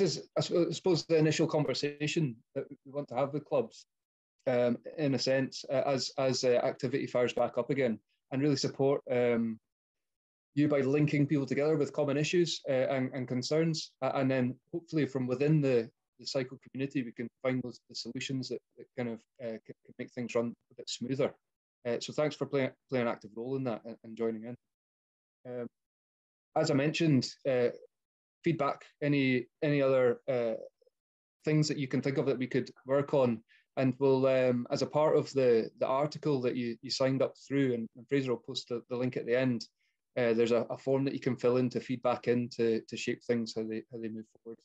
this is, I suppose, the initial conversation that we want to have with clubs, um, in a sense, uh, as as uh, activity fires back up again, and really support um, you by linking people together with common issues uh, and, and, concerns, and then hopefully from within the, the cycle community, we can find those the solutions that, that kind of uh, can, can, make things run a bit smoother. Uh, so thanks for playing playing an active role in that and, and joining in. Um, as I mentioned, uh, feedback, any any other uh, things that you can think of that we could work on. And we'll, um, as a part of the, the article that you, you signed up through, and, and Fraser will post the, the link at the end, uh, there's a, a, form that you can fill in to feedback in to, to shape things how they, how they move forward.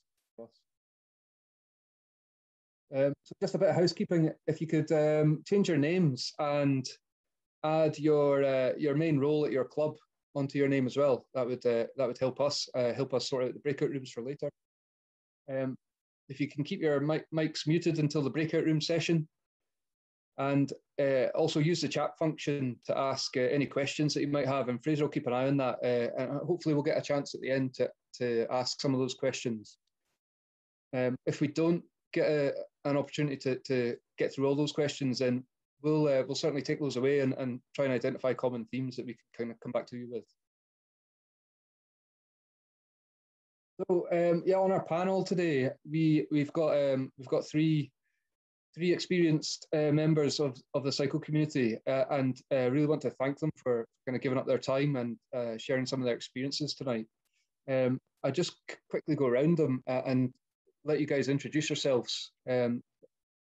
Um, so just a bit of housekeeping, if you could um, change your names and add your uh, your main role at your club onto your name as well. That would uh, that would help us uh, help us sort out the breakout rooms for later. Um, if you can keep your mic, mics muted until the breakout room session, and uh, also use the chat function to ask uh, any questions that you might have. And Fraser will keep an eye on that, uh, and hopefully we'll get a chance at the end to to ask some of those questions. Um, if we don't get a, an opportunity to, to get through all those questions, then we'll uh, we'll certainly take those away and, and try and identify common themes that we can kind of come back to you with. So um, yeah, on our panel today, we we've got um, we've got three three experienced uh, members of, of the cycle community, uh, and uh, really want to thank them for kind of giving up their time and uh, sharing some of their experiences tonight. Um, I just quickly go around them uh, and let you guys introduce yourselves. Um,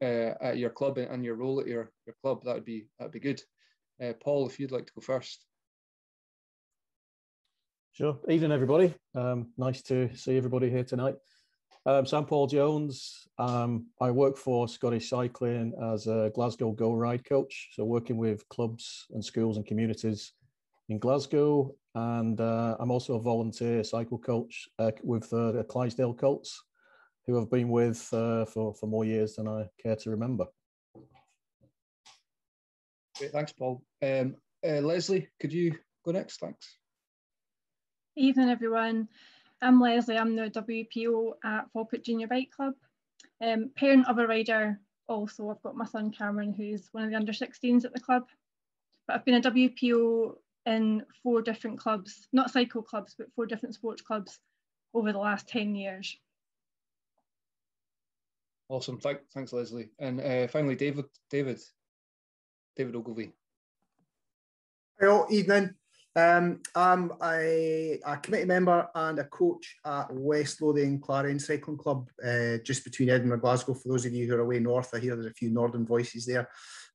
uh, at your club and your role at your, your club, that would be that'd be good. Uh, Paul, if you'd like to go first. Sure. Evening, everybody. Um, nice to see everybody here tonight. Um, so I'm Paul Jones. Um, I work for Scottish Cycling as a Glasgow Go Ride coach. So working with clubs and schools and communities in Glasgow. And uh, I'm also a volunteer cycle coach uh, with the Clydesdale Colts who I've been with uh, for, for more years than I care to remember. Great, thanks, Paul. Um, uh, Lesley, could you go next? Thanks. Evening, everyone. I'm Lesley. I'm the WPO at Falkirk Junior Bike Club. Um, parent of a rider also. I've got my son Cameron, who's one of the under 16s at the club. But I've been a WPO in four different clubs, not cycle clubs, but four different sports clubs over the last 10 years. Awesome. Thank, thanks, Lesley. And uh, finally, David, David, David Ogilvie. Hello, evening. Um, I'm a, a, committee member and a coach at West Lothian Clarion Cycling Club, uh, just between Edinburgh and Glasgow. For those of you who are away north, I hear there's a few northern voices there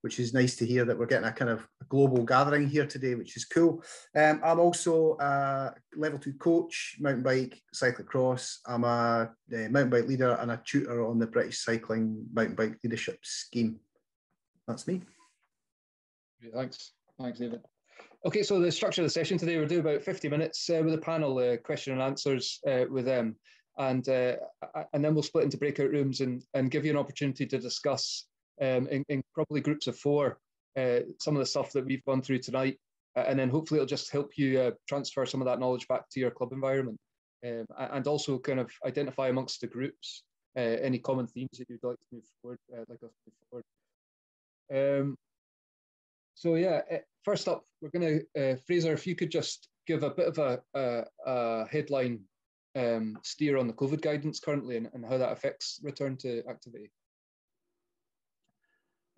which is nice to hear that we're getting a kind of global gathering here today, which is cool. Um, I'm also a level two coach, mountain bike, cyclocross. I'm a, a mountain bike leader and a tutor on the British Cycling Mountain Bike Leadership Scheme. That's me. Thanks. Thanks, David. Okay, so the structure of the session today, we'll do about 50 minutes uh, with a panel, uh, question and answers uh, with them. And, uh, and then we'll split into breakout rooms and, and give you an opportunity to discuss um, in, in, probably groups of four, uh, some of the stuff that we've gone through tonight. Uh, and then hopefully it'll just help you uh, transfer some of that knowledge back to your club environment um, and also kind of identify amongst the groups uh, any common themes that you'd like to move forward, uh, like us move forward. Um, so yeah, uh, first up, we're going to, Fraser, if you could just give a bit of a, a, a headline um, steer on the COVID guidance currently and, and how that affects return to activity.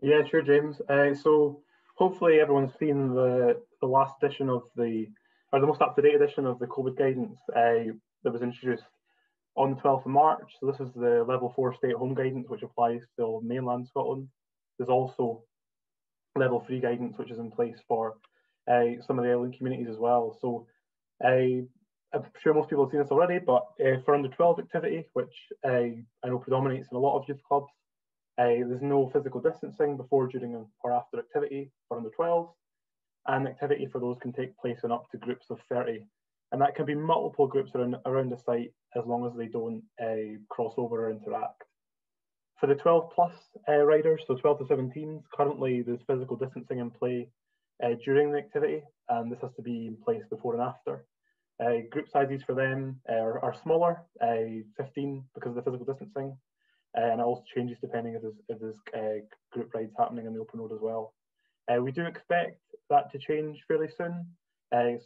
Yeah, sure, James. Uh, so hopefully everyone's seen the, the last edition of the, or the most up-to-date edition of the COVID guidance uh, that was introduced on the 12th of March. So this is the level four stay-at-home guidance, which applies to mainland Scotland. There's also level three guidance, which is in place for uh, some of the island communities as well. So uh, I'm sure most people have seen this already, but uh, for under 12 activity, which uh, I know predominates in a lot of youth clubs, uh, there's no physical distancing before, during, or after activity for under 12s, and activity for those can take place in up to groups of 30. And that can be multiple groups around, around the site as long as they don't uh, cross over or interact. For the 12 plus uh, riders, so 12 to 17s, currently there's physical distancing in play uh, during the activity, and this has to be in place before and after. Uh, group sizes for them are, are smaller, 15 because of the physical distancing, and it also changes depending if there's, if there's group rides happening in the open road as well. we do expect that to change fairly soon.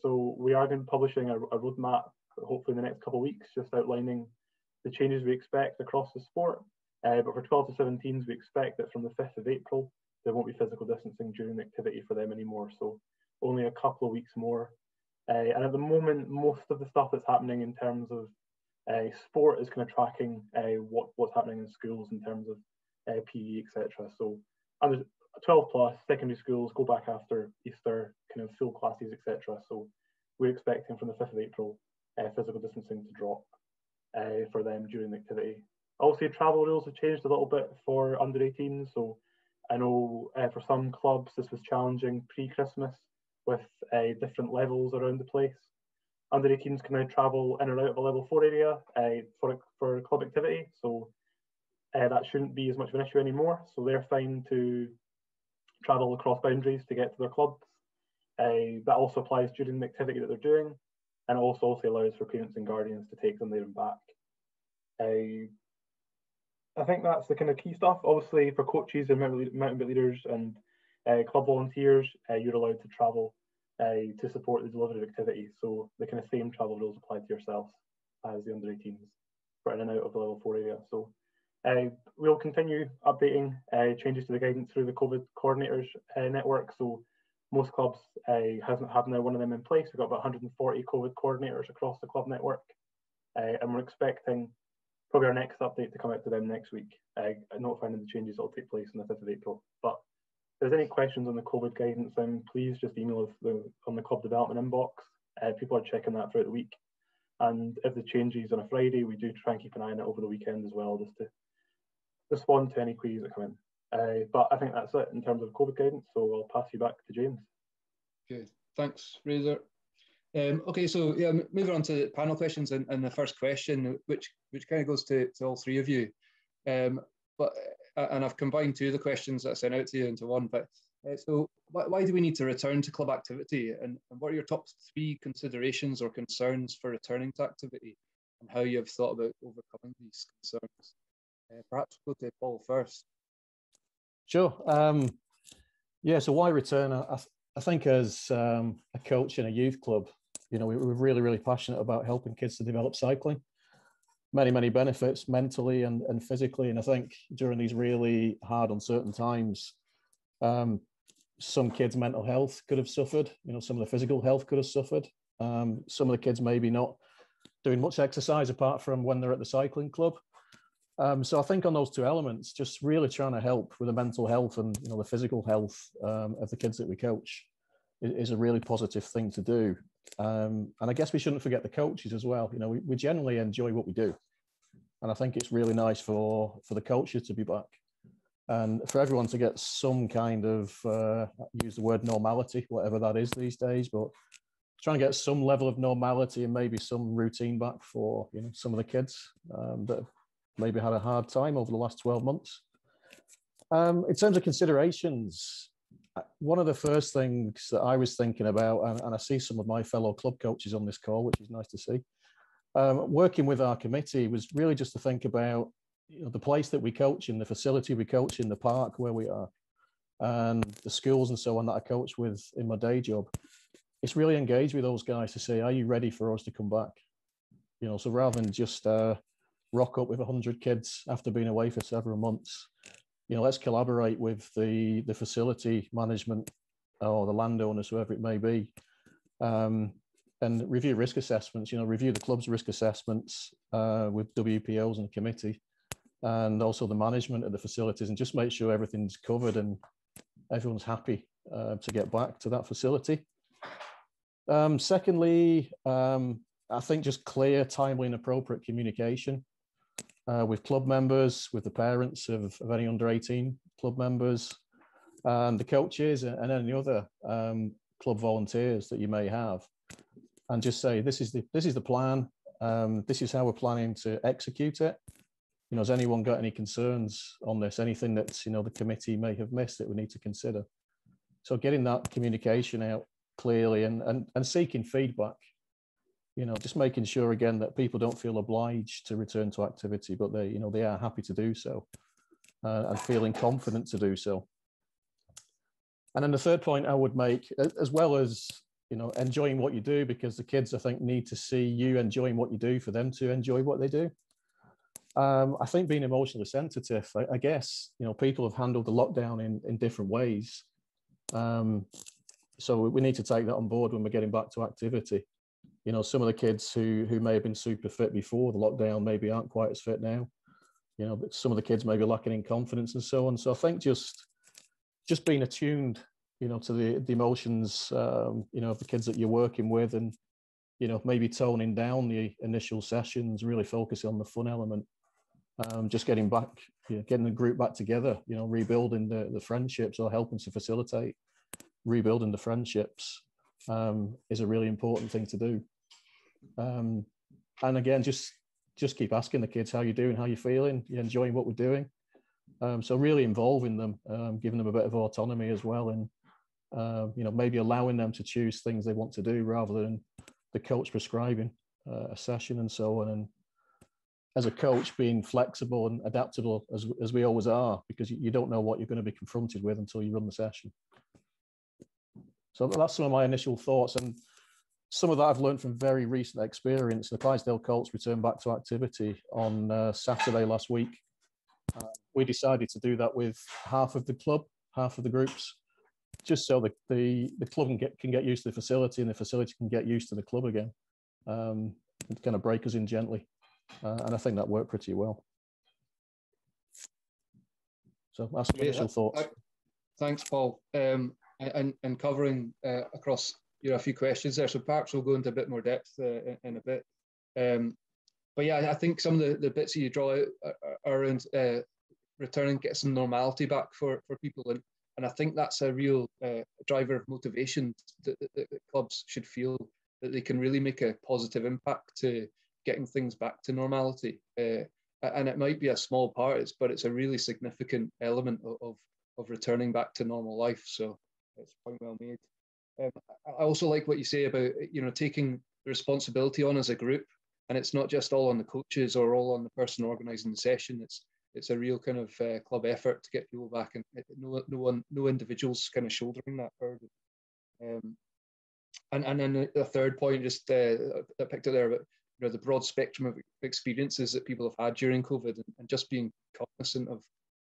so we are going to be publishing a, a roadmap hopefully in the next couple of weeks, just outlining the changes we expect across the sport. Uh, but for 12 to 17s, we expect that from the 5th of April, there won't be physical distancing during the activity for them anymore. So only a couple of weeks more. Uh, and at the moment, most of the stuff that's happening in terms of uh, sport is kind of tracking uh, what, what's happening in schools in terms of uh, PE, etc. So under 12 plus secondary schools go back after Easter, kind of full classes, etc. So we're expecting from the 5th of April uh, physical distancing to drop for them during the activity. Also, travel rules have changed a little bit for under 18. So I know uh, for some clubs this was challenging pre-Christmas with uh, different levels around the place. Under 18s can now travel in or out of a level four area uh, for, for club activity. So uh, that shouldn't be as much of an issue anymore. So they're fine to travel across boundaries to get to their clubs. Uh, that also applies during the activity that they're doing and also, also allows for parents and guardians to take them there and back. I think that's the kind of key stuff. Obviously, for coaches and mountain leaders and uh, club volunteers, uh, you're allowed to travel uh, to support the delivery of activities. So the kind of same travel rules apply to yourselves as the under 18s for in and out of the level four area. So uh, we'll continue updating uh, changes to the guidance through the COVID coordinators network. So most clubs uh, hasn't have now one of them in place. We've got about 140 COVID coordinators across the club network, uh, and we're expecting probably our next update to come out to them next week, uh, notifying them the changes that will take place on the 5th of April. But there's any questions on the COVID guidance, then please just email us the, on the club development inbox. Uh, people are checking that throughout the week. And if the changes on a Friday, we do try and keep an eye on it over the weekend as well, just to respond to any queries that come in. Uh, but I think that's it in terms of COVID guidance. So I'll pass you back to James. Okay, thanks, Fraser. Um, okay, so yeah, moving on to panel questions and, and, the first question, which which kind of goes to, to all three of you. Um, but and I've combined two of the questions that I sent out to you into one. But uh, so why, why, do we need to return to club activity, and, and what are your top three considerations or concerns for returning to activity, and how you have thought about overcoming these concerns? Uh, perhaps go to Paul first. Sure. Um, yeah. So why return? I, I think as um, a coach in a youth club, you know, we, we're really, really passionate about helping kids to develop cycling. Many, many benefits mentally and, and physically. And I think during these really hard, uncertain times, um, some kids' mental health could have suffered. You know, some of the physical health could have suffered. Um, some of the kids maybe not doing much exercise apart from when they're at the cycling club. Um, so I think on those two elements, just really trying to help with the mental health and you know the physical health um, of the kids that we coach is, is a really positive thing to do. Um, and I guess we shouldn't forget the coaches as well. You know, we, we generally enjoy what we do, and I think it's really nice for for the coaches to be back and for everyone to get some kind of uh, use the word normality, whatever that is these days, but trying to get some level of normality and maybe some routine back for you know some of the kids um, that maybe had a hard time over the last 12 months. Um, in terms of considerations, one of the first things that I was thinking about, and, and, I see some of my fellow club coaches on this call, which is nice to see, um, working with our committee was really just to think about you know, the place that we coach in, the facility we coach in, the park where we are, and the schools and so on that I coach with in my day job. It's really engage with those guys to say, are you ready for us to come back? You know, so rather than just uh, rock up with 100 kids after being away for several months you know let's collaborate with the the facility management or the landowners whoever it may be um, and review risk assessments you know review the club's risk assessments uh, with wpos and committee and also the management of the facilities and just make sure everything's covered and everyone's happy uh, to get back to that facility. Um, secondly um, i think just clear timely and appropriate communication uh, with club members, with the parents of, of any under 18 club members, and the coaches, and any other um, club volunteers that you may have, and just say this is the this is the plan. Um, this is how we're planning to execute it. You know, has anyone got any concerns on this? Anything that you know the committee may have missed that we need to consider? So getting that communication out clearly and and, and seeking feedback you know, just making sure again that people don't feel obliged to return to activity, but they, you know, they are happy to do so uh, and feeling confident to do so. And then the third point I would make, as well as you know, enjoying what you do, because the kids I think need to see you enjoying what you do for them to enjoy what they do. Um, I think being emotionally sensitive, I, I, guess, you know, people have handled the lockdown in, in different ways. Um, so we need to take that on board when we're getting back to activity. You know, some of the kids who who may have been super fit before the lockdown maybe aren't quite as fit now. You know, some of the kids may be lacking in confidence and so on. So I think just just being attuned, you know, to the the emotions, um, you know, of the kids that you're working with, and you know, maybe toning down the initial sessions, really focusing on the fun element. Um, just getting back, you know, getting the group back together, you know, rebuilding the the friendships or helping to facilitate rebuilding the friendships um, is a really important thing to do. Um, and again, just just keep asking the kids how you're doing, how you're feeling, you're enjoying what we're doing. Um, so really involving them, um, giving them a bit of autonomy as well, and uh, you know maybe allowing them to choose things they want to do rather than the coach prescribing uh, a session and so on. And as a coach, being flexible and adaptable as as we always are, because you, you don't know what you're going to be confronted with until you run the session. So that's some of my initial thoughts. And some of that I've learned from very recent experience. The Clydesdale Colts returned back to activity on uh, Saturday last week. Uh, we decided to do that with half of the club, half of the groups, just so the, the, the club can get, can get used to the facility and the facility can get used to the club again. Um, and kind of break us in gently. Uh, and I think that worked pretty well. So that's my initial thoughts. Thanks, Paul. Um, and, and covering uh, across you know a few questions there. So perhaps we'll go into a bit more depth uh, in, a bit. Um, but yeah, I think some of the, the bits that you draw out are, around uh, returning, get some normality back for, for people, and and I think that's a real uh, driver of motivation that, that, that, clubs should feel that they can really make a positive impact to getting things back to normality. Uh, and it might be a small part, but it's a really significant element of, of, of returning back to normal life. So it's point well made. Um, I also like what you say about you know taking the responsibility on as a group, and it's not just all on the coaches or all on the person organising the session. It's it's a real kind of uh, club effort to get people back, and no no one no individuals kind of shouldering that burden. Um, and and then the third point, just uh, I picked it there, but you know the broad spectrum of experiences that people have had during COVID, and, and just being cognizant of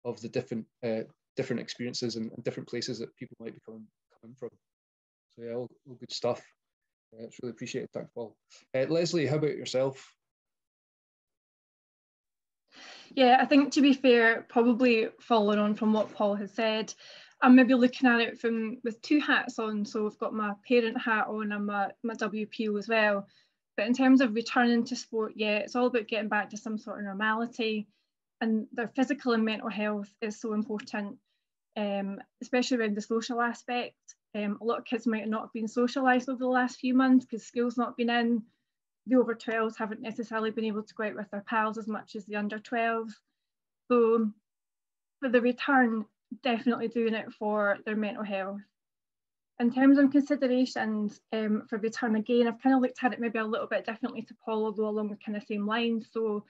of the different uh, different experiences and, and, different places that people might be coming coming from. So yeah, all, all good stuff. Yeah, it's really appreciated. Thanks, Paul. Uh, Lesley, how about yourself? Yeah, I think to be fair, probably following on from what Paul has said, I'm maybe looking at it from with two hats on. So we've got my parent hat on and my, my WPO as well. But in terms of returning to sport, yeah, it's all about getting back to some sort of normality. And their physical and mental health is so important um, especially around the social aspect. Um, a lot of kids might not have been socialised over the last few months because school's not been in. The over 12s haven't necessarily been able to go out with their pals as much as the under 12s. So for the return, definitely doing it for their mental health. In terms of considerations um, for return again, I've kind of looked at it maybe a little bit differently to Paul, although along the kind of same lines. So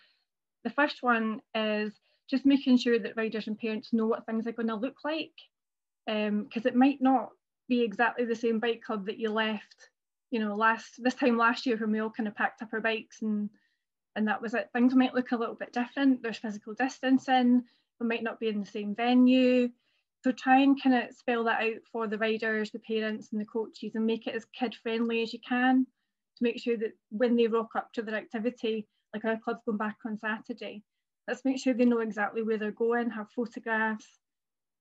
the first one is just making sure that riders and parents know what things are going to look like. Because um, it might not be exactly the same bike club that you left you know last this time last year when we all kind of packed up our bikes and and that was it. Things might look a little bit different. There's physical distancing we might not be in the same venue. So try and kind of spell that out for the riders the parents and the coaches and make it as kid friendly as you can to make sure that when they rock up to their activity like our club's going back on saturday let's make sure they know exactly where they're going, have photographs,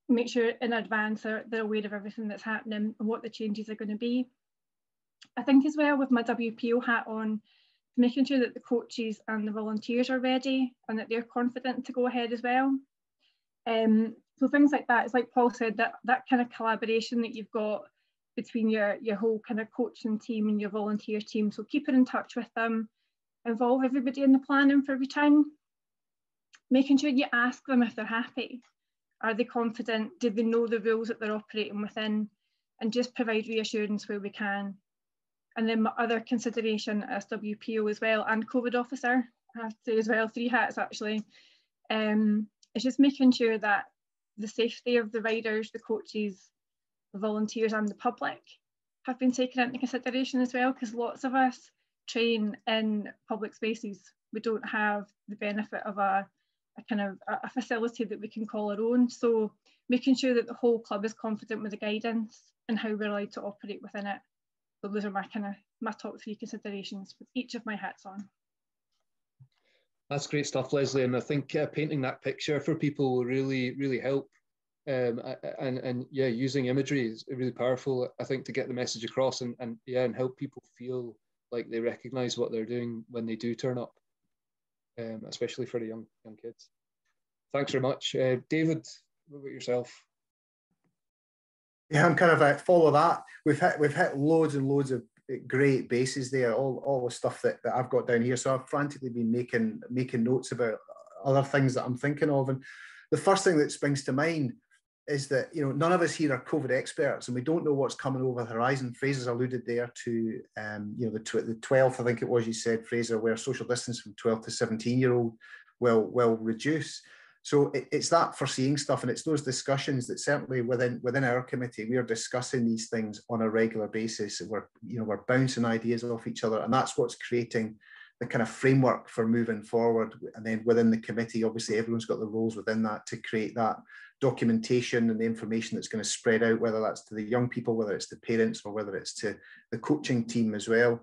make sure in advance they're, they're aware of everything that's happening and what the changes are going to be. I think as well with my WPO hat on, making sure that the coaches and the volunteers are ready and that they're confident to go ahead as well. Um, so things like that, it's like Paul said, that, that kind of collaboration that you've got between your, your whole kind of coaching team and your volunteer team. So keep it in touch with them, involve everybody in the planning for every time making sure you ask them if they're happy. Are they confident? Do they know the rules that they're operating within? And just provide reassurance where we can. And then my other consideration as WPO as well and COVID officer, I have to say as well, three hats actually, um, is just making sure that the safety of the riders, the coaches, the volunteers and the public have been taken into consideration as well because lots of us train in public spaces. We don't have the benefit of a, a kind of a facility that we can call our own. So making sure that the whole club is confident with the guidance and how we're allowed to operate within it. So those are my kind of my top three considerations with each of my hats on. That's great stuff, Lesley. And I think uh, painting that picture for people will really, really help. Um, and and yeah, using imagery is really powerful. I think to get the message across and, and yeah, and help people feel like they recognise what they're doing when they do turn up, um, especially for the young young kids. Thanks very much, uh, David. What about yourself? Yeah, I'm kind of a follow that. We've hit we've hit loads and loads of great bases there. All all the stuff that, that I've got down here. So I've frantically been making making notes about other things that I'm thinking of. And the first thing that springs to mind is that you know none of us here are COVID experts, and we don't know what's coming over the horizon. Fraser's alluded there to um, you know the tw- the 12th, I think it was you said, Fraser, where social distance from 12 to 17 year old will will reduce. So it, it's that foreseeing stuff, and it's those discussions that certainly within within our committee we are discussing these things on a regular basis. We're you know we're bouncing ideas off each other, and that's what's creating the kind of framework for moving forward. And then within the committee, obviously everyone's got the roles within that to create that documentation and the information that's going to spread out, whether that's to the young people, whether it's to parents, or whether it's to the coaching team as well.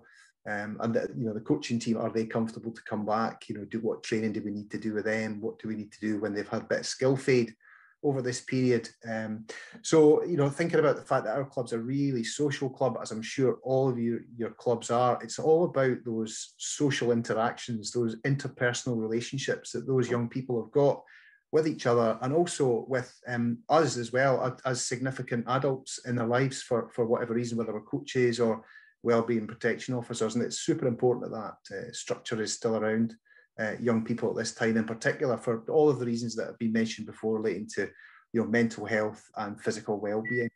Um, and the, you know the coaching team are they comfortable to come back? You know, do what training do we need to do with them? What do we need to do when they've had a bit of skill fade over this period? Um, so you know, thinking about the fact that our club's a really social club, as I'm sure all of you your clubs are, it's all about those social interactions, those interpersonal relationships that those young people have got with each other and also with um, us as well as significant adults in their lives for for whatever reason, whether we're coaches or wellbeing protection officers, and it's super important that that uh, structure is still around uh, young people at this time, in particular for all of the reasons that have been mentioned before, relating to you know mental health and physical well-being.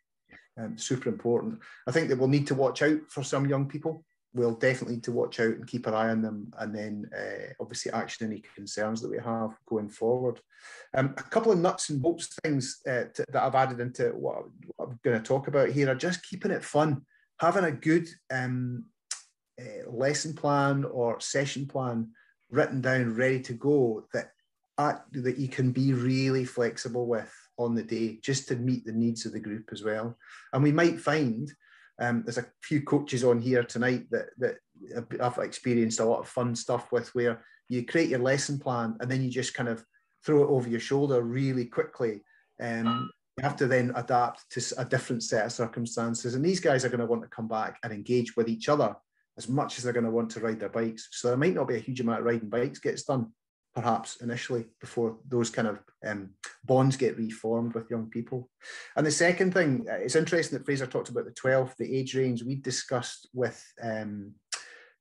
Um, super important. I think that we'll need to watch out for some young people. We'll definitely need to watch out and keep an eye on them, and then uh, obviously action any concerns that we have going forward. Um, a couple of nuts and bolts things uh, to, that I've added into what, I'm going to talk about here are just keeping it fun having a good um, uh, lesson plan or session plan written down, ready to go, that that you can be really flexible with on the day, just to meet the needs of the group as well. And we might find um, there's a few coaches on here tonight that that I've experienced a lot of fun stuff with, where you create your lesson plan and then you just kind of throw it over your shoulder really quickly. Um, you have to then adapt to a different set of circumstances. And these guys are going to want to come back and engage with each other as much as they're going to want to ride their bikes. So there might not be a huge amount of riding bikes gets done, perhaps initially, before those kind of um, bonds get reformed with young people. And the second thing, uh, it's interesting that Fraser talked about the 12, the age range we discussed with um,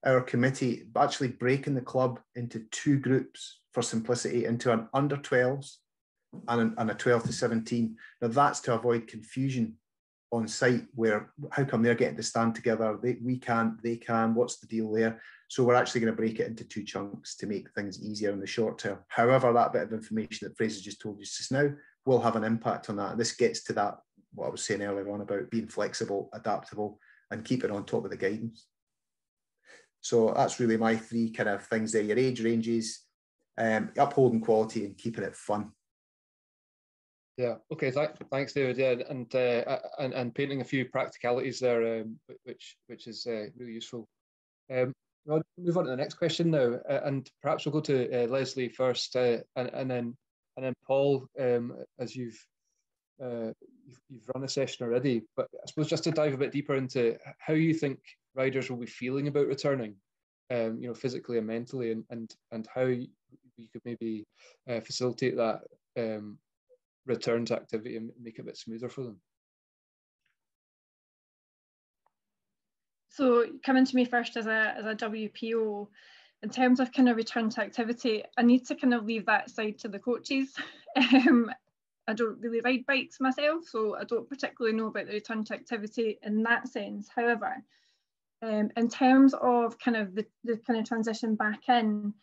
our committee, actually breaking the club into two groups for simplicity, into an under 12s and, and a 12 to 17. Now that's to avoid confusion on site where how come they're getting to stand together? They, we can't, they can, what's the deal there? So we're actually going to break it into two chunks to make things easier in the short term. However, that bit of information that Fraser just told you just now will have an impact on that. This gets to that, what I was saying earlier on about being flexible, adaptable, and keeping on top of the guidance. So that's really my three kind of things there, your age ranges, um, upholding quality and keeping it fun. Yeah. Okay. Th- thanks, David. Yeah, and uh, and and painting a few practicalities there, um, which which is uh, really useful. Um, I'll move on to the next question now, uh, and perhaps we'll go to uh, Lesley first, uh, and and then and then Paul, um, as you've, uh, you've you've run a session already. But I suppose just to dive a bit deeper into how you think riders will be feeling about returning, um, you know, physically and mentally, and and and how you could maybe facilitate that um, return to activity and make it a bit smoother for them? So coming to me first as a, as a WPO, in terms of kind of return to activity, I need to kind of leave that side to the coaches. um, I don't really ride bikes myself, so I don't particularly know about the return to activity in that sense. However, Um, in terms of kind of the, the kind of transition back in,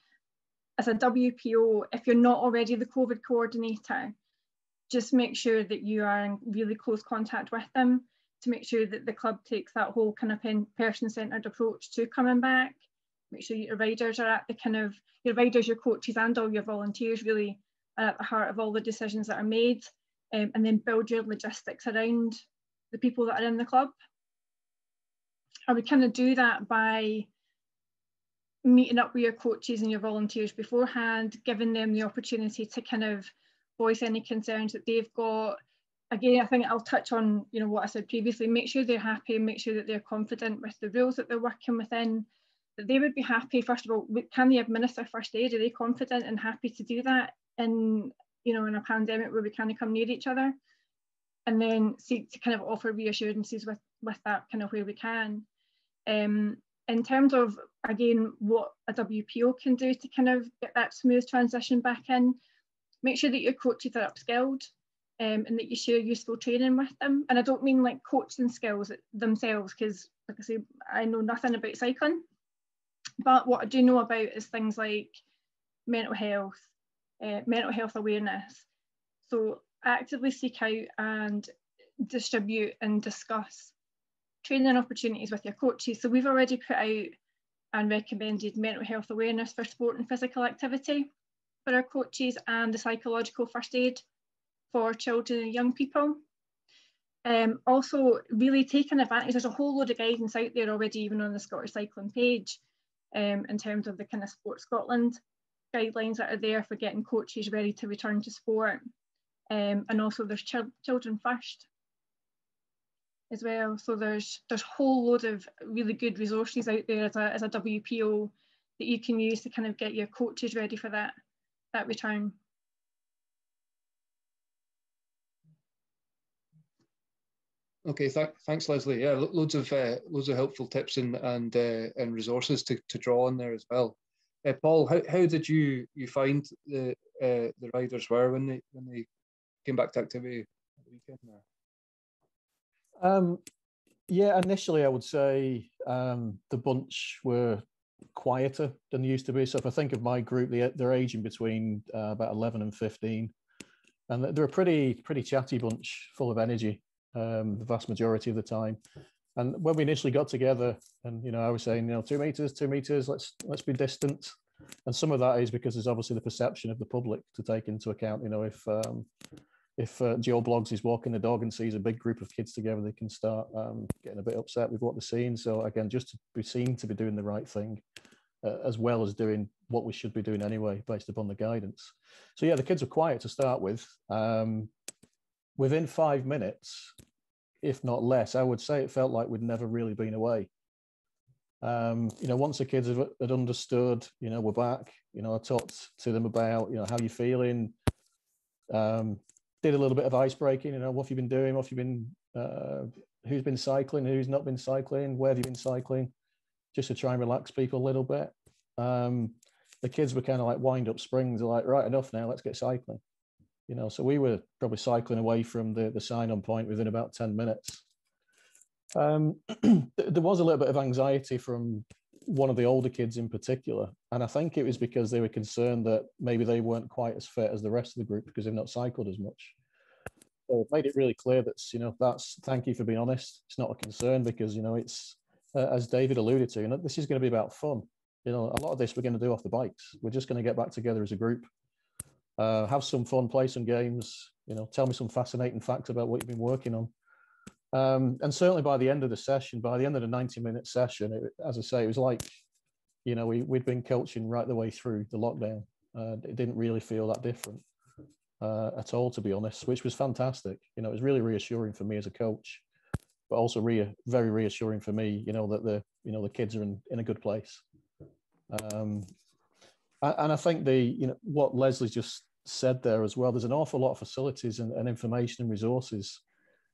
as a WPO, if you're not already the COVID coordinator, just make sure that you are in really close contact with them to make sure that the club takes that whole kind of person-centered approach to coming back. Make sure your riders are at the kind of, your riders, your coaches and all your volunteers really are at the heart of all the decisions that are made um, and then build your logistics around the people that are in the club. I would kind of do that by meeting up with your coaches and your volunteers beforehand, giving them the opportunity to kind of voice any concerns that they've got. Again, I think I'll touch on you know what I said previously. Make sure they're happy, and make sure that they're confident with the rules that they're working within. That they would be happy. First of all, can they administer first aid? Are they confident and happy to do that in you know in a pandemic where we kind of come near each other? And then seek to kind of offer reassurances with with that kind of where we can. Um, in terms of again what a WPO can do to kind of get that smooth transition back in, make sure that your coaches are upskilled um, and that you share useful training with them. And I don't mean like coaching skills themselves, because like I say, I know nothing about cycling. But what I do know about is things like mental health, uh, mental health awareness. So actively seek out and distribute and discuss training opportunities with your coaches. So we've already put out and recommended mental health awareness for sport and physical activity for our coaches and the psychological first aid for children and young people. Um, also, really taking advantage, there's a whole load of guidance out there already, even on the Scottish Cycling page, um, in terms of the kind of Sport Scotland guidelines that are there for getting coaches ready to return to sport. Um, and also there's ch Children First as well. So there's there's a whole load of really good resources out there as a, as a WPO that you can use to kind of get your coaches ready for that that return. Okay, th thanks, Lesley. Yeah, lo loads of uh, loads of helpful tips and and uh, and resources to, to draw on there as well. Uh, Paul, how, how did you you find the uh, the riders were when they when they came back to activity at the weekend? There? Um, yeah, initially I would say um, the bunch were quieter than they used to be. So if I think of my group, they, they're aging between uh, about 11 and 15. And they're a pretty, pretty chatty bunch, full of energy, um, the vast majority of the time. And when we initially got together, and you know, I was saying, you know, two meters, two meters, let's let's be distant. And some of that is because there's obviously the perception of the public to take into account. You know, if um, if uh, Joe Bloggs is walking the dog and sees a big group of kids together, they can start um, getting a bit upset with what they're seeing. So again, just to be seen to be doing the right thing, uh, as well as doing what we should be doing anyway, based upon the guidance. So yeah, the kids were quiet to start with. Um, within five minutes, if not less, I would say it felt like we'd never really been away. Um, you know, once the kids had understood, you know, we're back. You know, I talked to them about, you know, how you feeling. Um, did a little bit of ice breaking. You know, what have you been doing? What have you been? Uh, who's been cycling? Who's not been cycling? Where have you been cycling? Just to try and relax people a little bit. Um, the kids were kind of like wind up springs. They're like, right, enough now. Let's get cycling. You know, so we were probably cycling away from the the sign on point within about ten minutes. Um, there was a little bit of anxiety from one of the older kids in particular. And I think it was because they were concerned that maybe they weren't quite as fit as the rest of the group because they've not cycled as much. So made it really clear that, you know, that's thank you for being honest. It's not a concern because, you know, it's, uh, as David alluded to, you know, this is going to be about fun. You know, a lot of this we're going to do off the bikes. We're just going to get back together as a group, uh, have some fun, play some games, you know, tell me some fascinating facts about what you've been working on. Um, and certainly by the end of the session, by the end of the 90 minute session, it, as I say, it was like, you know, we, we'd been coaching right the way through the lockdown. Uh, it didn't really feel that different uh, at all, to be honest, which was fantastic. You know, it was really reassuring for me as a coach, but also re- very reassuring for me, you know, that the, you know, the kids are in, in a good place. Um, and I think the, you know, what Lesley just said there as well, there's an awful lot of facilities and, and information and resources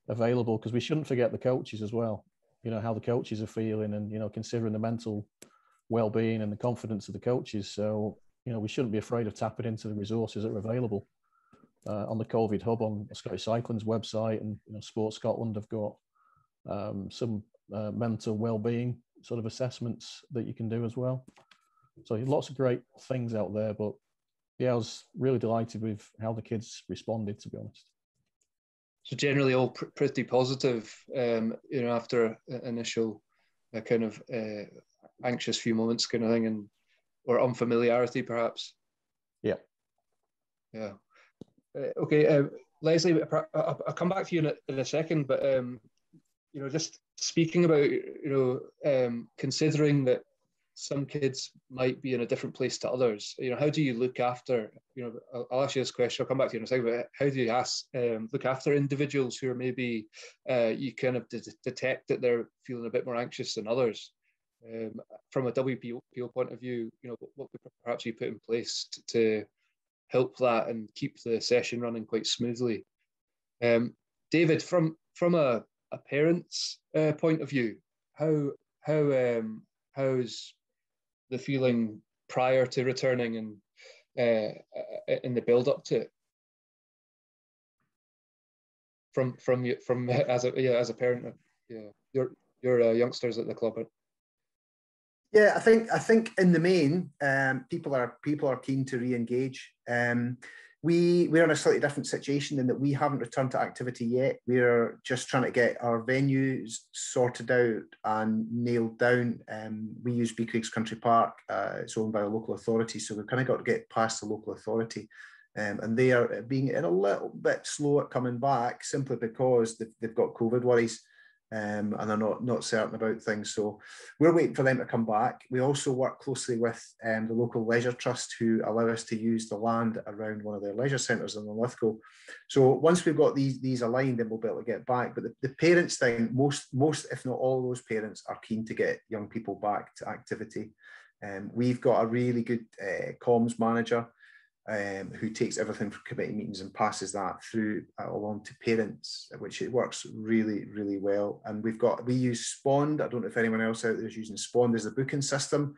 available because we shouldn't forget the coaches as well. You know how the coaches are feeling, and you know considering the mental well-being and the confidence of the coaches. So you know we shouldn't be afraid of tapping into the resources that are available uh, on the COVID Hub on Scottish Cycling's website, and you know Sport Scotland have got um, some uh, mental well-being sort of assessments that you can do as well. So lots of great things out there, but yeah, I was really delighted with how the kids responded, to be honest. So generally, all pr- pretty positive. Um, you know, after initial uh, kind of uh, anxious few moments, kind of thing, and or unfamiliarity, perhaps. Yeah. Yeah. Uh, okay, uh, Lesley, I'll, I'll, come back to you in a, in a second, but um, you know, just speaking about you know, um, considering that some kids might be in a different place to others. You know, how do you look after? You know, I'll, I'll ask you this question. I'll come back to you in a second. But how do you ask um, look after individuals who are maybe uh, you kind of de- detect that they're feeling a bit more anxious than others? Um, from a WPO point of view, you know, what, what perhaps you put in place to, to help that and keep the session running quite smoothly. Um, David, from from a, a parent's uh, point of view, how how um, how's the feeling prior to returning and uh, uh in the build up to it? From from you from as a yeah as a parent of yeah your your uh, youngsters at the club. Yeah, I think I think in the main, um, people are people are keen to re-engage. Um, we we're in a slightly different situation in that we haven't returned to activity yet. We're just trying to get our venues sorted out and nailed down. Um, we use Beecraigs Country Park. Uh, it's owned by a local authority, so we've kind of got to get past the local authority. Um, and they are being a little bit slow at coming back simply because they've, they've got COVID worries um, and they're not not certain about things. So we're waiting for them to come back. We also work closely with um, the local leisure trust who allow us to use the land around one of their leisure centres in Linlithgow. So once we've got these these aligned, then we'll be able to get back. But the, the parents thing, most most if not all those parents are keen to get young people back to activity. Um, we've got a really good uh, comms manager um, who takes everything from committee meetings and passes that through uh, along to parents, which it works really, really well. And we've got, we use Spond. I don't know if anyone else out there is using Spond as a booking system.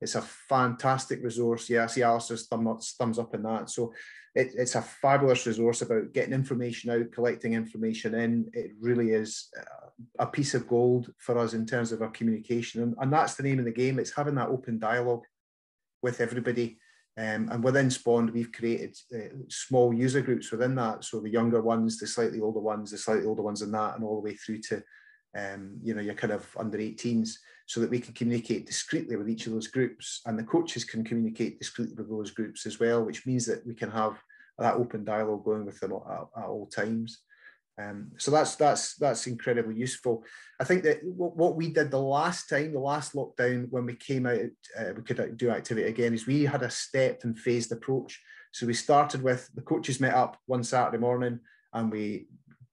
It's a fantastic resource. Yeah, I see Alistair's thumb thumbs up in that. So it, it's a fabulous resource about getting information out, collecting information in. It really is uh, a piece of gold for us in terms of our communication. And, and that's the name of the game. It's having that open dialogue with everybody um, and within Spond, we've created uh, small user groups within that. So the younger ones, the slightly older ones, the slightly older ones, and that, and all the way through to, um, you know, your kind of under 18s, so that we can communicate discreetly with each of those groups, and the coaches can communicate discreetly with those groups as well, which means that we can have that open dialogue going with them at, at all times. Um, so that's that's that's incredibly useful. I think that what we did the last time, the last lockdown, when we came out, uh, we could do activity again, is we had a stepped and phased approach. So we started with the coaches met up one Saturday morning and we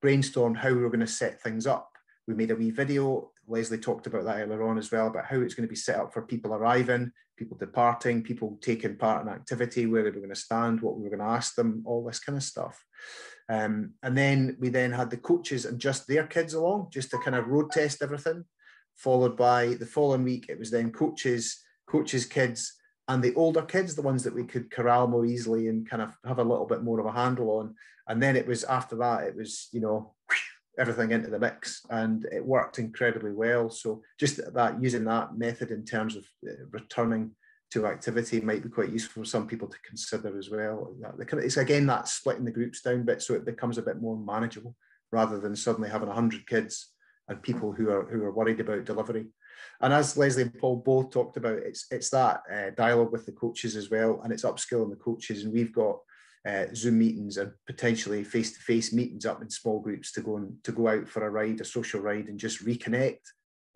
brainstormed how we were going to set things up. We made a wee video. Lesley talked about that earlier on as well, about how it's going to be set up for people arriving, people departing, people taking part in activity, where they were going to stand, what we were going to ask them, all this kind of stuff. Um, and then we then had the coaches and just their kids along, just to kind of road test everything. Followed by the following week, it was then coaches, coaches' kids, and the older kids, the ones that we could corral more easily and kind of have a little bit more of a handle on. And then it was after that, it was, you know, everything into the mix and it worked incredibly well. So just that using that method in terms of uh, returning to activity might be quite useful for some people to consider as well. It's again that splitting the groups down a bit so it becomes a bit more manageable rather than suddenly having 100 kids and people who are who are worried about delivery. And as Lesley and Paul both talked about, it's it's that uh, dialogue with the coaches as well, and it's upskilling the coaches. And we've got uh, Zoom meetings and potentially face-to-face meetings up in small groups to go and to go out for a ride, a social ride, and just reconnect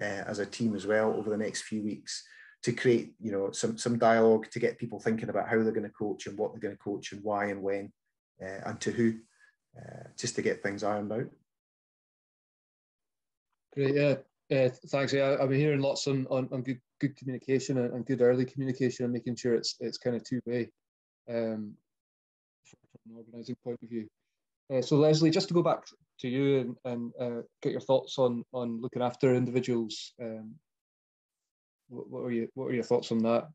uh, as a team as well over the next few weeks to create you know some some dialogue to get people thinking about how they're going to coach and what they're going to coach and why and when uh, and to who uh, just to get things ironed out. Great yeah. Uh, thanks yeah. I've been hearing lots on, on, on good good communication and, and, good early communication and making sure it's it's kind of two-way um, from an organizing point of view. Uh, so lesley just to go back to you and, and uh, get your thoughts on on looking after individuals um, what, what are you what are your thoughts on that?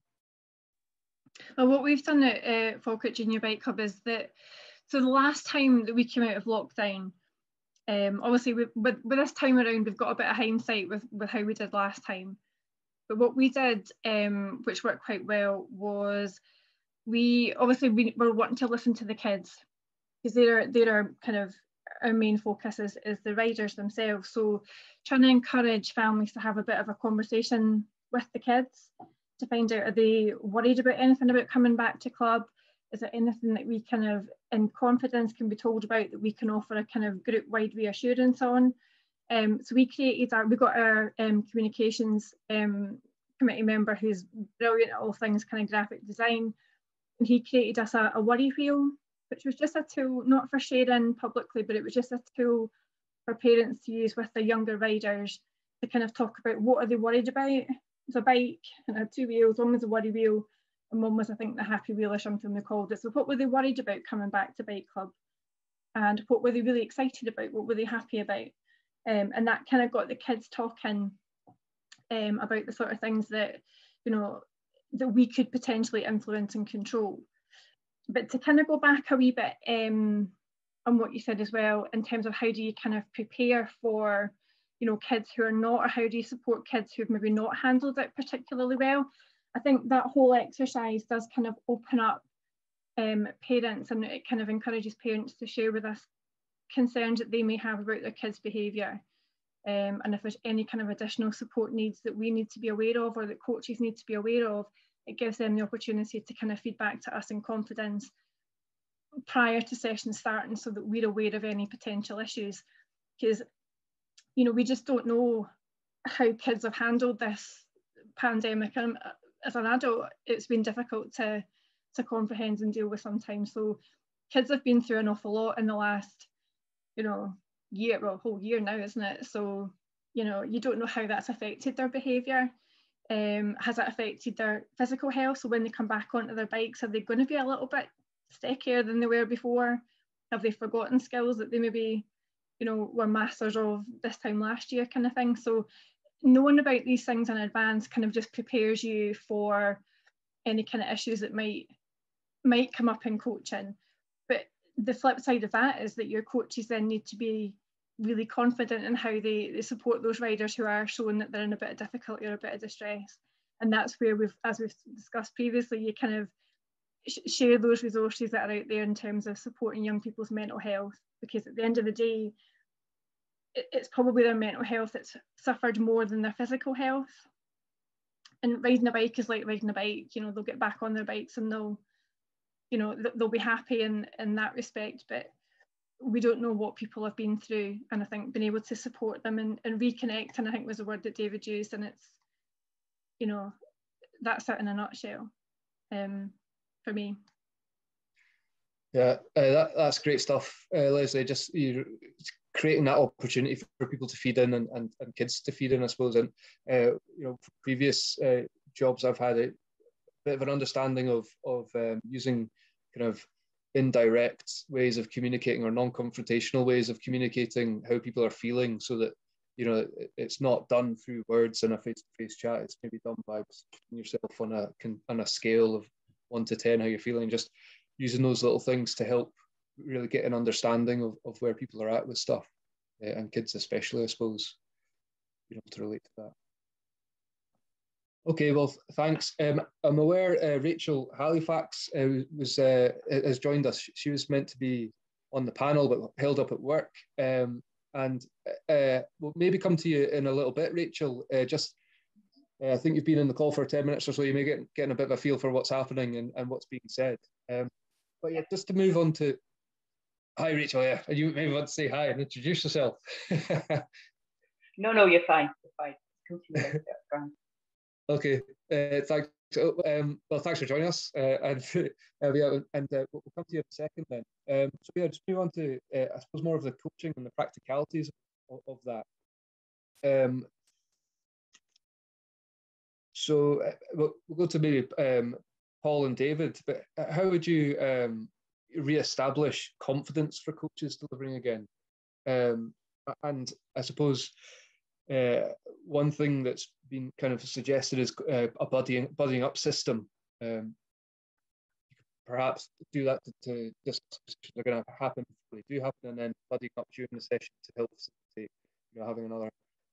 Well, what we've done at uh, Falkirk Junior Bike Club is that so the last time that we came out of lockdown, um, obviously with, with, with this time around we've got a bit of hindsight with with how we did last time. But what we did, um, which worked quite well, was we obviously we were wanting to listen to the kids because they're they're kind of our main focus is, is the riders themselves. So trying to encourage families to have a bit of a conversation with the kids to find out are they worried about anything about coming back to club? Is there anything that we kind of in confidence can be told about that we can offer a kind of group wide reassurance on? Um, so we created our, we got our um, communications um, committee member who's brilliant at all things kind of graphic design. And he created us a, a worry wheel, which was just a tool, not for sharing publicly, but it was just a tool for parents to use with their younger riders to kind of talk about what are they worried about. A bike and had two wheels, one was a worry wheel and one was I think the happy wheel or something they called it. So what were they worried about coming back to bike club? And what were they really excited about? What were they happy about? Um, and that kind of got the kids talking um, about the sort of things that you know that we could potentially influence and control. But to kind of go back a wee bit um, on what you said as well, in terms of how do you kind of prepare for you know kids who are not, or how do you support kids who've maybe not handled it particularly well? I think that whole exercise does kind of open up um, parents and it kind of encourages parents to share with us concerns that they may have about their kids' behaviour. Um, and if there's any kind of additional support needs that we need to be aware of or that coaches need to be aware of, it gives them the opportunity to kind of feedback to us in confidence prior to session starting so that we're aware of any potential issues. Because, you know, we just don't know how kids have handled this pandemic. And uh, as an adult, it's been difficult to, to comprehend and deal with sometimes. So kids have been through an awful lot in the last you know, year, well, whole year now, isn't it? So, you know, you don't know how that's affected their behaviour. Um, has that affected their physical health? So when they come back onto their bikes, are they going to be a little bit stickier than they were before? Have they forgotten skills that they maybe, you know, were masters of this time last year, kind of thing? So knowing about these things in advance kind of just prepares you for any kind of issues that might might come up in coaching But the flip side of that is that your coaches then need to be really confident in how they, they support those riders who are showing that they're in a bit of difficulty or a bit of distress. And that's where we've, as we've discussed previously, you kind of sh share those resources that are out there in terms of supporting young people's mental health. Because at the end of the day, it, it's probably their mental health that's suffered more than their physical health. And riding a bike is like riding a bike, you know, they'll get back on their bikes and they'll you know they'll be happy in in that respect but we don't know what people have been through and i think being able to support them and, and reconnect and i think was a word that david used and it's you know that's it in a nutshell um, for me yeah uh, that, that's great stuff uh, lesley. Just you creating that opportunity for people to feed in and, and, and kids to feed in i suppose. And uh, you know previous uh, jobs i've had a bit of an understanding of of um, using kind of indirect ways of communicating or non-confrontational ways of communicating how people are feeling so that you know it's not done through words in a face-to-face chat. It's maybe done by yourself on a on a scale of one to ten how you're feeling. Just using those little things to help really get an understanding of, of where people are at with stuff uh, and kids especially i suppose you know to relate to that Okay, well, thanks. Um, I'm aware uh, Rachael Halifax uh, was uh, has joined us. She was meant to be on the panel, but held up at work. Um, and uh, we'll maybe come to you in a little bit, Rachael. Uh, just, uh, I think you've been in the call for 10 minutes or so. You may get getting a bit of a feel for what's happening and, and what's being said. Um, but yeah, just to move on to, hi, Rachael. Yeah, you maybe want to say hi and introduce yourself. no, no, you're fine. You're fine. Okay, uh, thanks. Um, well, thanks for joining us, uh, and uh, yeah, and uh, we'll come to you in a second then. Um, so yeah, just move on to uh, I suppose more of the coaching and the practicalities of, of that. Um, so uh, we'll, we'll, go to maybe um, Paul and David, but how would you um, re-establish confidence for coaches delivering again? Um, and I suppose uh, one thing that's been kind of suggested is uh, a buddying, buddying up system. Um, perhaps do that to, to discuss are going to happen before they do happen, and then buddying up during the session to help facilitate, you know, having another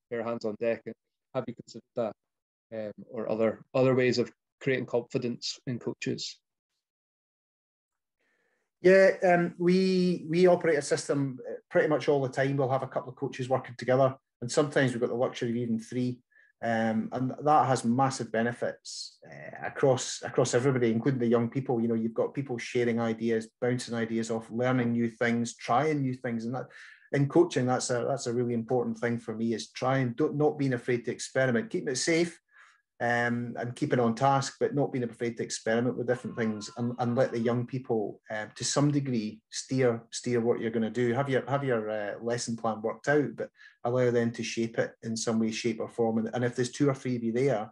pair of hands on deck. And have you considered that? um, or other other ways of creating confidence in coaches? Yeah, um, we we operate a system uh, pretty much all the time. We'll have a couple of coaches working together, and sometimes we've got the luxury of even three. Um, and that has massive benefits uh, across across everybody, including the young people. You know, you've got people sharing ideas, bouncing ideas off, learning new things, trying new things, and that in coaching, that's a that's a really important thing for me. Is trying don't not being afraid to experiment, keeping it safe, um, and keeping on task, but not being afraid to experiment with different things and, and let the young people, uh, to some degree, steer steer what you're going to do. Have your have your uh, lesson plan worked out, but allow them to shape it in some way, shape, or form. And, and if there's two or three of you there,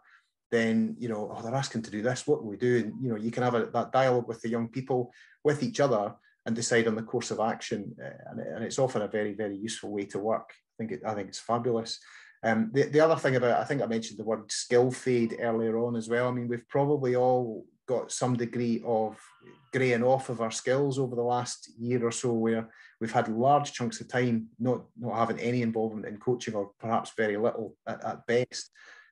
then you know, oh, they're asking to do this. What do we do? And you know, you can have a, that dialogue with the young people, with each other, and decide on the course of action. Uh, and, and it's often a very very useful way to work. I think it, I think it's fabulous. Um, the, the other thing about, I think I mentioned the word skill fade earlier on as well. I mean, we've probably all got some degree of greying off of our skills over the last year or so, where we've had large chunks of time not not having any involvement in coaching or perhaps very little at, at best.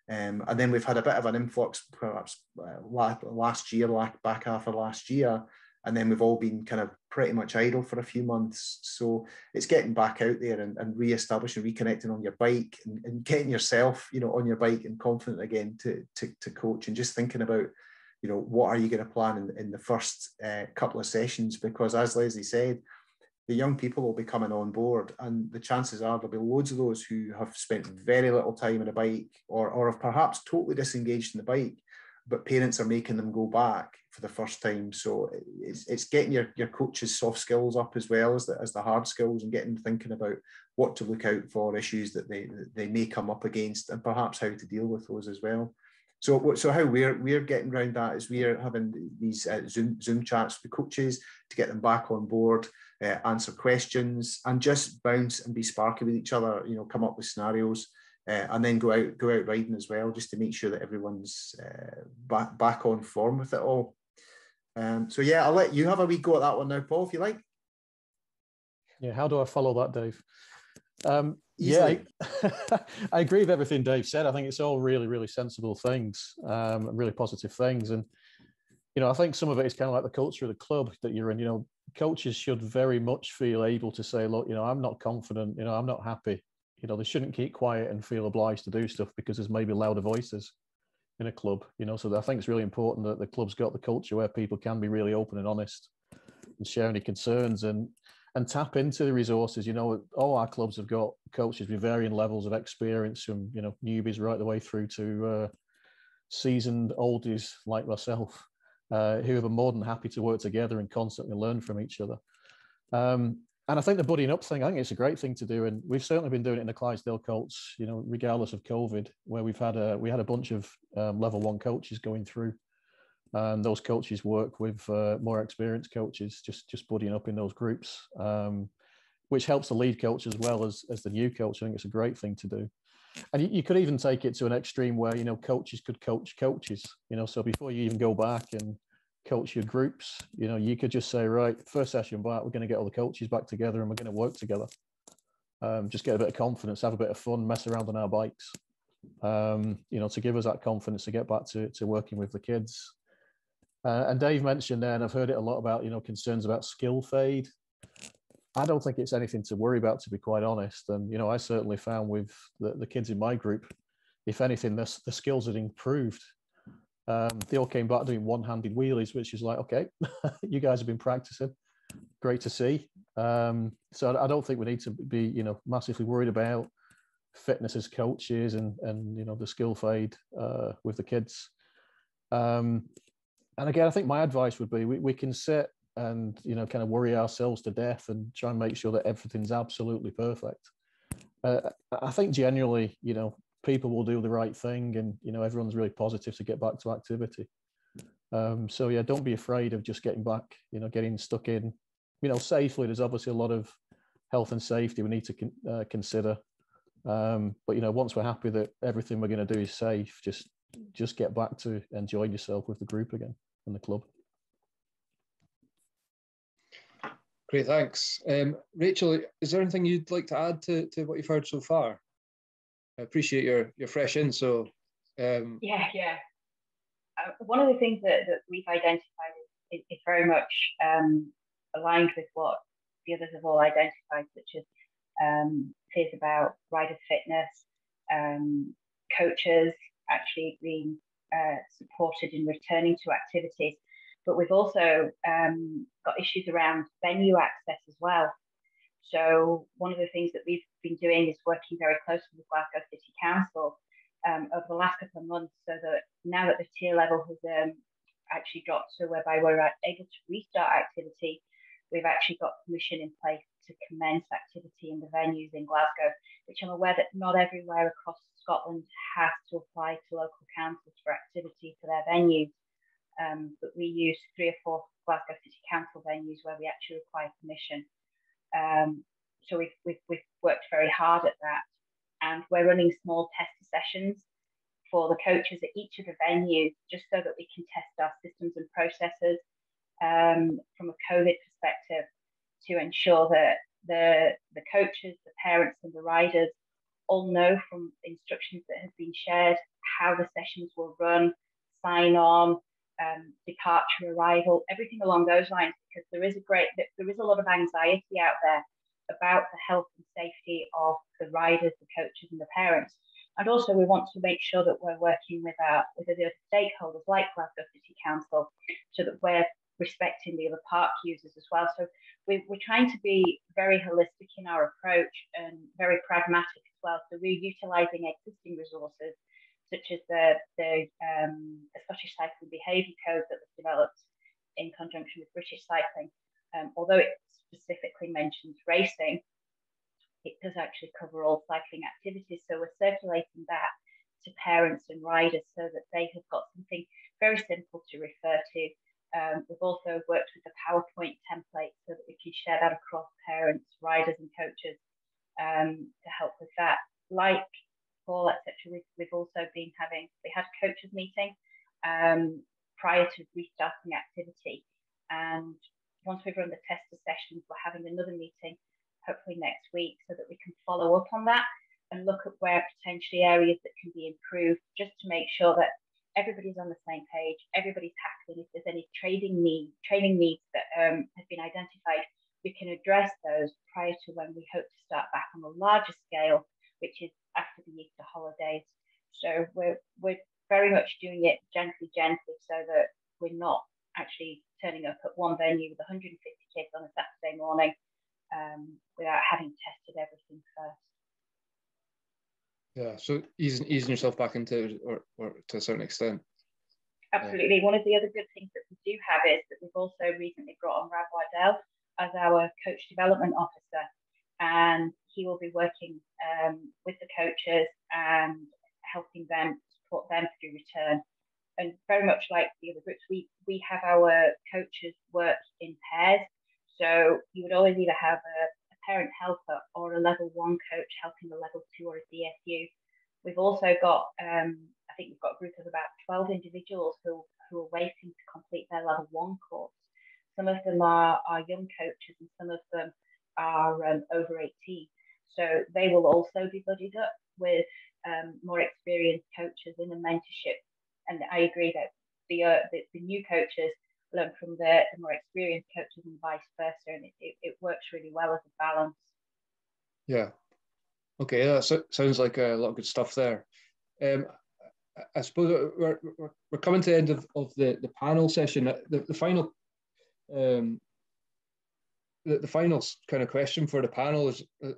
Um, and then we've had a bit of an influx, perhaps uh, last year, back half of last year, and then we've all been kind of pretty much idle for a few months. So it's getting back out there and, and re-establishing, reconnecting on your bike and, and, getting yourself, you know, on your bike and confident again to, to, to coach and just thinking about, you know, what are you going to plan in, in the first uh, couple of sessions? Because as Lesley said, the young people will be coming on board and the chances are there'll be loads of those who have spent very little time on a bike or, or have perhaps totally disengaged in the bike but parents are making them go back for the first time. So it's, it's getting your, your coaches' soft skills up as well as the, as the hard skills and getting thinking about what to look out for, issues that they, they may come up against, and perhaps how to deal with those as well. So, so how we're we're getting around that is we're having these uh, Zoom Zoom chats with coaches to get them back on board, uh, answer questions, and just bounce and be sparky with each other. You know, come up with scenarios uh, and then go out go out riding as well, just to make sure that everyone's uh, back back on form with it all. Um, so yeah, I'll let you have a wee go at that one now, Paul, if you like. Yeah, how do I follow that, Dave? Um, yeah, I, I, agree with everything Dave said. I think it's all really, really sensible things, um, really positive things, and you know, I think some of it is kind of like the culture of the club that you're in. You know, coaches should very much feel able to say, look, you know, I'm not confident. You know, I'm not happy you know, they shouldn't keep quiet and feel obliged to do stuff because there's maybe louder voices in a club, you know. So I think it's really important that the club's got the culture where people can be really open and honest and share any concerns and and tap into the resources. You know, all our clubs have got coaches with varying levels of experience, from you know newbies right the way through to uh, seasoned oldies like myself, uh, who are more than happy to work together and constantly learn from each other. Um, and I think the buddying up thing, I think it's a great thing to do, and we've certainly been doing it in the Clydesdale Colts, you know, regardless of COVID, where we've had a we had a bunch of um, level one coaches going through, and those coaches work with uh, more experienced coaches, just just buddying up in those groups, um, which helps the lead coach as well as as the new coach. I think it's a great thing to do, and you, you could even take it to an extreme where you know coaches could coach coaches, you know, so before you even go back and your groups. You know, you could just say, right, first session back, we're going to get all the coaches back together and we're going to work together. Um, just get a bit of confidence, have a bit of fun, mess around on our bikes. Um, you know, to give us that confidence to get back to, to working with the kids. Uh, and Dave mentioned there, and I've heard it a lot about, you know, concerns about skill fade. I don't think it's anything to worry about, to be quite honest. And, you know, I certainly found with the, the kids in my group, if anything, the, the skills had improved um, they all came back doing one-handed wheelies, which is like, okay, you guys have been practicing. Great to see. Um, so I don't think we need to be, you know, massively worried about fitness as coaches and and you know the skill fade uh, with the kids. Um, and again, I think my advice would be we, we can sit and you know kind of worry ourselves to death and try and make sure that everything's absolutely perfect. Uh, I think genuinely, you know, people will do the right thing and you know everyone's really positive to get back to activity. Um, so yeah don't be afraid of just getting back you know getting stuck in. You know safely there's obviously a lot of health and safety we need to con- uh, consider. Um, but you know once we're happy that everything we're going to do is safe just just get back to enjoying yourself with the group again and the club. Great thanks. Um, rachael is there anything you'd like to add to, to what you've heard so far I appreciate your your fresh in, so Um, yeah, yeah. Uh, one of the things that, that we've identified is, is very much um, aligned with what the others have all identified, such as um, fears about rider fitness, um, coaches actually being uh, supported in returning to activities. But we've also um, got issues around venue access as well. So one of the things that we've been doing is working very closely with Glasgow City Council um, over the last couple of months, so that now that the tier level has um, actually dropped to whereby we're able to restart activity, we've actually got permission in place to commence activity in the venues in Glasgow, which I'm aware that not everywhere across Scotland has to apply to local councils for activity for their venues. Um, but we use three or four Glasgow City Council venues where we actually require permission. Um, so we've, we've, we've worked very hard at that. And we're running small test sessions for the coaches at each of the venues, just so that we can test our systems and processes um, from a COVID perspective to ensure that the, the coaches, the parents, and the riders all know from instructions that have been shared how the sessions will run, sign on, um, departure, arrival, everything along those lines, because there is a great, there is a lot of anxiety out there about the health and safety of the riders, the coaches, and the parents. And also, we want to make sure that we're working with our with the other stakeholders, like Glasgow City Council, so that we're respecting the other park users as well. So we, we're trying to be very holistic in our approach and very pragmatic as well. So we're utilising existing resources such as the, the, um, the Scottish Cycling Behaviour Code that was developed in conjunction with British Cycling. Um, although it specifically mentions racing, it does actually cover all cycling activities. So we're circulating that to parents and riders so that they have got something very simple to refer to. Um, we've also worked with the PowerPoint template so that we can share that across parents, riders, and coaches um, to help with that. Like Etc. We've, we've also been having, we had a coaches meeting um, prior to restarting activity. And once we've run the tester sessions, we're having another meeting hopefully next week so that we can follow up on that and look at where potentially areas that can be improved just to make sure that everybody's on the same page, everybody's happy. And If there's any trading need, training needs that um, have been identified, we can address those prior to when we hope to start back on a larger scale, which is after the Easter holidays. So we're, we're very much doing it gently, gently, so that we're not actually turning up at one venue with 150 kids on a Saturday morning um, without having tested everything first. Yeah, so easing, easing yourself back into or, or to a certain extent. Absolutely. Yeah. One of the other good things that we do have is that we've also recently brought on Rav Wardell as our coach development officer and he will be working um, with the coaches and helping them support them through return. And very much like the other groups, we, we have our coaches work in pairs. So you would always either have a, a parent helper or a level one coach helping the level two or a DSU. We've also got, um, I think we've got a group of about 12 individuals who, who are waiting to complete their level one course. Some of them are, are young coaches and some of them are um, over 18. So they will also be buddied up with um, more experienced coaches in a mentorship. And I agree that the, uh, the, the, new coaches learn from the, the, more experienced coaches and vice versa. And it, it, it works really well as a balance. Yeah. Okay, that so, sounds like a lot of good stuff there. Um, I suppose we're, we're, we're coming to the end of, of the, the panel session. The, the final um, the, the final kind of question for the panel is uh,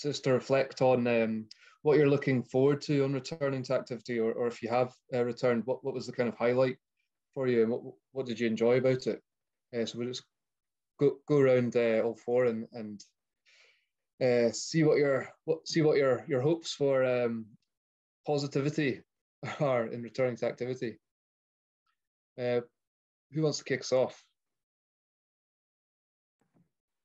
just to reflect on um, what you're looking forward to on returning to activity, or, or if you have uh, returned, what, what was the kind of highlight for you, and what, what did you enjoy about it? Uh, so we'll just go go around uh, all four and and uh, see what your what see what your your hopes for um, positivity are in returning to activity. Uh, who wants to kick us off?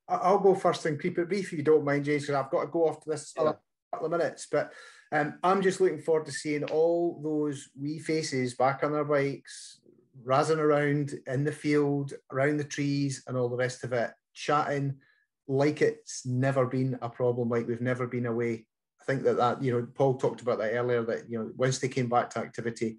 I'll go first and keep it brief if you don't mind, James, because I've got to go off to this yeah. couple of minutes. But um, I'm just looking forward to seeing all those wee faces back on their bikes, razzing around in the field, around the trees, and all the rest of it, chatting like it's never been a problem, like we've never been away. I think that that you know Paul talked about that earlier. That you know once they came back to activity,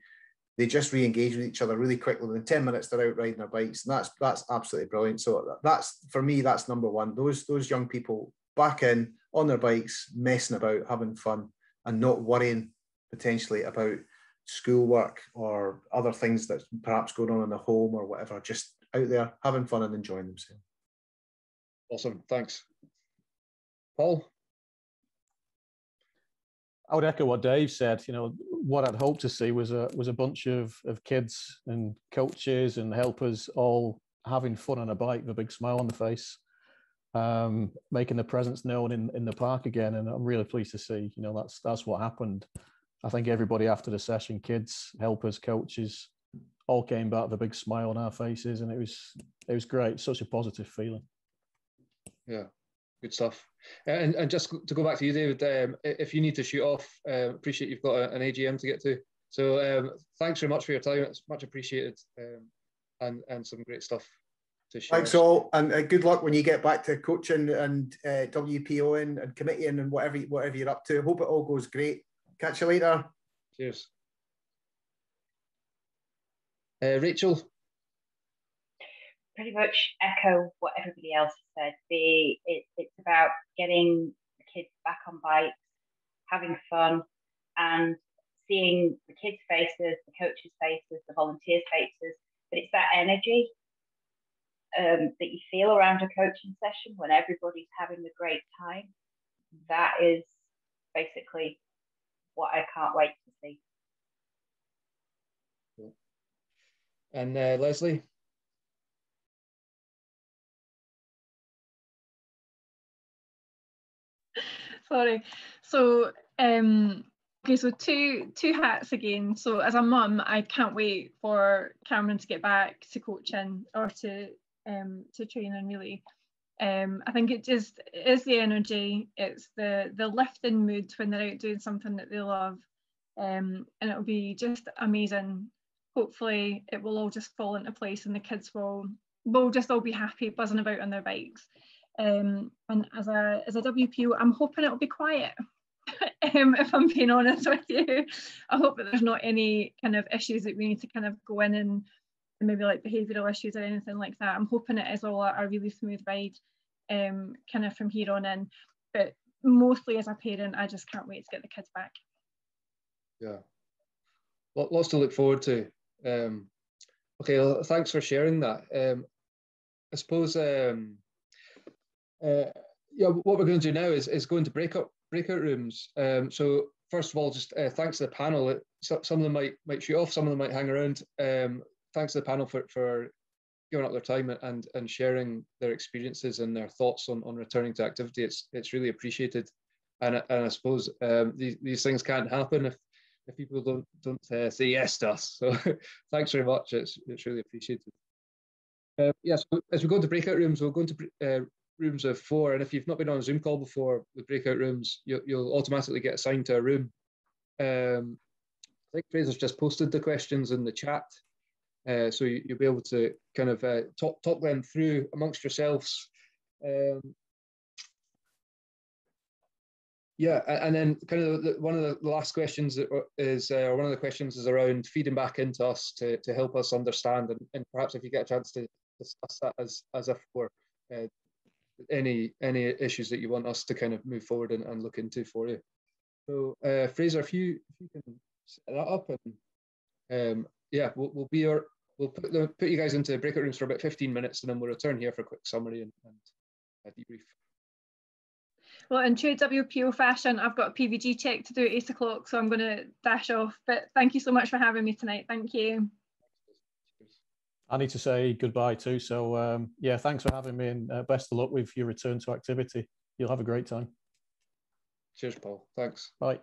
they just re-engage with each other really quickly. Within ten minutes, they're out riding their bikes, and that's that's absolutely brilliant. So that's for me, that's number one. Those those young people back in on their bikes, messing about, having fun, and not worrying potentially about schoolwork or other things that's perhaps going on in the home or whatever. Just out there having fun and enjoying themselves. Awesome, thanks, Paul. I would echo what Dave said. You know, what I'd hoped to see was a was a bunch of of kids and coaches and helpers all having fun on a bike with a big smile on the face, um, making their presence known in in the park again. And I'm really pleased to see. You know, that's that's what happened. I think everybody after the session, kids, helpers, coaches, all came back with a big smile on our faces, and it was it was great. Such a positive feeling. Yeah, good stuff. And, and just to go back to you, David, um, if you need to shoot off, uh, appreciate you've got a, an AGM to get to. So um, thanks very much for your time. It's much appreciated, um, and and some great stuff to share. Thanks all, and uh, good luck when you get back to coaching and uh, WPO and, and committeeing and whatever whatever you're up to. Hope it all goes great. Catch you later. Cheers. Uh, Rachael. Pretty much echo what everybody else said. The it, it's about getting the kids back on bikes, having fun, and seeing the kids' faces, the coaches' faces, the volunteers' faces. But it's that energy um, that you feel around a coaching session when everybody's having a great time. That is basically what I can't wait to see. And uh, Lesley? So, um, okay, so two two hats again. So as a mum, I can't wait for Cameron to get back to coaching or to um, to training really. Um, I think it just is the energy, it's the the lifting mood when they're out doing something that they love. Um, and it'll be just amazing. Hopefully it will all just fall into place and the kids will will just all be happy buzzing about on their bikes. Um, and as a as a WPO, I'm hoping it'll be quiet. um, if I'm being honest with you, I hope that there's not any kind of issues that we need to kind of go in and maybe like behavioural issues or anything like that. I'm hoping it is all a, a really smooth ride, um, kind of from here on in. But mostly as a parent, I just can't wait to get the kids back. Yeah, lots to look forward to. Um, okay, well, thanks for sharing that. Um, I suppose um, uh, yeah, what we're going to do now is, is go into breakout breakout rooms. Um, so first of all, just uh, thanks to the panel. It, so, some of them might might shoot off, some of them might hang around. Um, thanks to the panel for, for giving up their time and, and sharing their experiences and their thoughts on, on returning to activity. It's it's really appreciated, and, and I suppose um, these, these things can't happen if, if people don't don't uh, say yes to us. So thanks very much. It's it's really appreciated. Uh, yes, yeah, so as we go into breakout rooms, we'll go into uh, rooms of four. And if you've not been on a Zoom call before with breakout rooms, you'll, you'll automatically get assigned to a room. Um, I think Fraser's just posted the questions in the chat. Uh, so you, will be able to kind of uh, talk, talk them through amongst yourselves. Um, yeah, and then kind of the, one of the last questions is, uh, one of the questions is around feeding back into us to, to help us understand, and, and perhaps if you get a chance to discuss that as as if we're uh, any any issues that you want us to kind of move forward and, and look into for you. So uh, Fraser, if you if you can set that up and um, yeah, we'll, we'll be our we'll put the, put you guys into breakout rooms for about 15 minutes and then we'll return here for a quick summary and, and a debrief. Well, in true WPO fashion, I've got a PVG check to do at eight o'clock, so I'm going to dash off. But thank you so much for having me tonight. Thank you. I need to say goodbye too. So um, yeah, thanks for having me and uh, best of luck with your return to activity. You'll have a great time. Cheers, Paul. Thanks. Bye.